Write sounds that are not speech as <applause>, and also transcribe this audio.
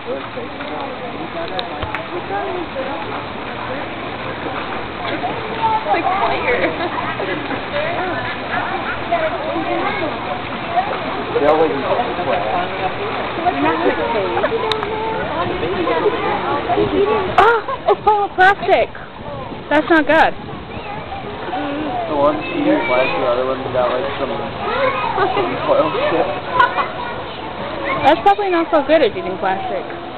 like fire. They're Oh, it's full of plastic. That's not good. The one eating flesh, the other one got like some <laughs> foil shit. That's probably not so good at eating plastic.